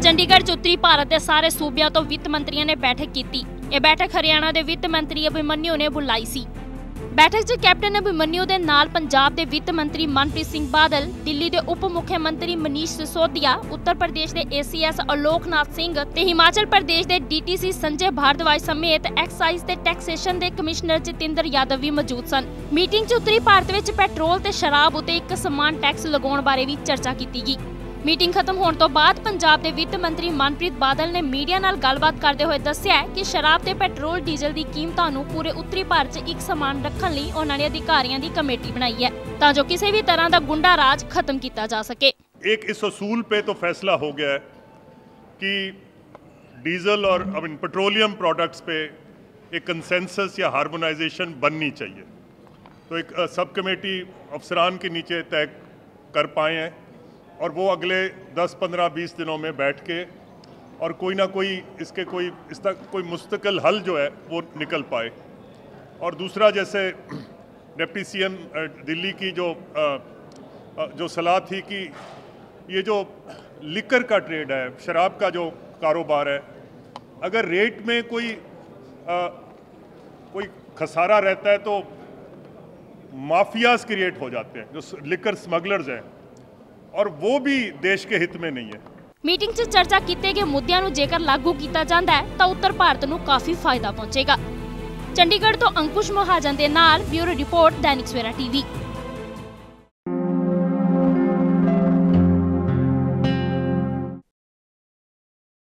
ਚੰਡੀਗੜ੍ਹ 'ਚ ਉੱਤਰੀ ਭਾਰਤ ਦੇ ਸਾਰੇ ਸੂਬਿਆਂ ਤੋਂ ਵਿੱਤ ਮੰਤਰੀਆਂ ਨੇ ਬੈਠਕ ਕੀਤੀ। ਇਹ ਬੈਠਕ ਹਰਿਆਣਾ ਦੇ ਵਿੱਤ ਮੰਤਰੀ ਅਭਿਮਨਿਊ ਨੇ ਬੁਲਾਈ ਸੀ। ਬੈਠਕ 'ਚ ਕੈਪਟਨ ਅਭਿਮਨਿਊ ਦੇ ਨਾਲ ਪੰਜਾਬ ਦੇ ਵਿੱਤ ਮੰਤਰੀ ਮਨਪ੍ਰੀਤ ਸਿੰਘ ਬਾਦਲ, ਦਿੱਲੀ ਦੇ ਉਪ ਮੁੱਖ ਮੰਤਰੀ ਮਨੀਸ਼ ਸਿਸੋਦੀਆ, ਉੱਤਰ ਪ੍ਰਦੇਸ਼ ਦੇ ਏਸੀਐਸ ਅਲੋਕਨਾਥ ਸਿੰਘ ਤੇ ਹਿਮਾਚਲ ਪ੍ਰਦੇਸ਼ ਦੇ ਡੀਟੀਸੀ ਸੰਜੇ ਭਾਰਦਵਾਜ ਸਮੇਤ ਐਕਸਾਈਜ਼ ਤੇ ਟੈਕਸੇਸ਼ਨ ਦੇ ਕਮਿਸ਼ਨਰ ਜਤਿੰਦਰ ਯਾਦਵ ਵੀ ਮੌਜੂਦ ਸਨ। ਮੀਟਿੰਗ 'ਚ ਉੱਤਰੀ ਭਾਰਤ ਵਿੱਚ ਪੈਟਰੋਲ ਤੇ ਸ਼ਰਾਬ ਉਤੇ ਇੱਕ ਸਮਾਨ ਟੈਕਸ ਲਗਾਉਣ ਬਾਰੇ ਵੀ ਚਰਚਾ ਕੀਤੀ ਗਈ। ਮੀਟਿੰਗ ਖਤਮ ਹੋਣ ਤੋਂ ਬਾਅਦ ਪੰਜਾਬ ਦੇ ਵਿੱਤ ਮੰਤਰੀ ਮਨਪ੍ਰੀਤ ਬਾਦਲ ਨੇ ਮੀਡੀਆ ਨਾਲ ਗੱਲਬਾਤ ਕਰਦੇ ਹੋਏ ਦੱਸਿਆ ਹੈ ਕਿ ਸ਼ਰਾਬ ਤੇ ਪੈਟਰੋਲ ਡੀਜ਼ਲ ਦੀ ਕੀਮਤਾਂ ਨੂੰ ਪੂਰੇ ਉੱਤਰੀ ਭਾਰਤ 'ਚ ਇੱਕ ਸਮਾਨ ਰੱਖਣ ਲਈ ਉਹਨਾਂ ਨੇ ਅਧਿਕਾਰੀਆਂ ਦੀ ਕਮੇਟੀ ਬਣਾਈ ਹੈ ਤਾਂ ਜੋ ਕਿਸੇ ਵੀ ਤਰ੍ਹਾਂ ਦਾ ਗੁੰਡਾ ਰਾਜ ਖਤਮ ਕੀਤਾ ਜਾ ਸਕੇ एक इस असूल पे तो फैसला हो गया है कि डीजल और आई मीन पेट्रोलियम प्रोडक्ट्स पे एक कंसेंसस या हार्मोनाइजेशन बननी चाहिए तो एक अ, सब कमेटी अफसरान के नीचे तय कर पाए हैं और वो अगले 10 15 20 दिनों में बैठ के और कोई ना कोई इसके कोई इसका कोई मुस्तकिल हल जो है वो निकल पाए। और दूसरा जैसे डिप्टी सीएम दिल्ली की जो जो सलाह थी कि ये जो लिकर का ट्रेड है शराब का जो कारोबार है अगर रेट में कोई अ, कोई खसारा रहता है तो माफियाज क्रिएट हो जाते हैं जो लिकर स्मगलर्स हैं। ਔਰ ਉਹ ਵੀ ਦੇਸ਼ ਕੇ ਹਿੱਤ ਮੇ ਨਹੀਂ ਹੈ। ਮੀਟਿੰਗ 'ਚ ਚਰਚਾ ਕੀਤੇ ਗਏ ਮੁੱਦਿਆਂ ਨੂੰ ਜੇਕਰ ਲਾਗੂ ਕੀਤਾ ਜਾਂਦਾ ਹੈ, ਤਾਂ ਉੱਤਰ ਭਾਰਤ ਨੂੰ ਕਾਫੀ ਫਾਇਦਾ ਪਹੁੰਚੇਗਾ। ਚੰਡੀਗੜ੍ਹ ਤੋਂ ਅੰਕੁਸ਼ ਮਹਾਜਨ ਦੇ ਨਾਲ bureau report Dainik Savera TV.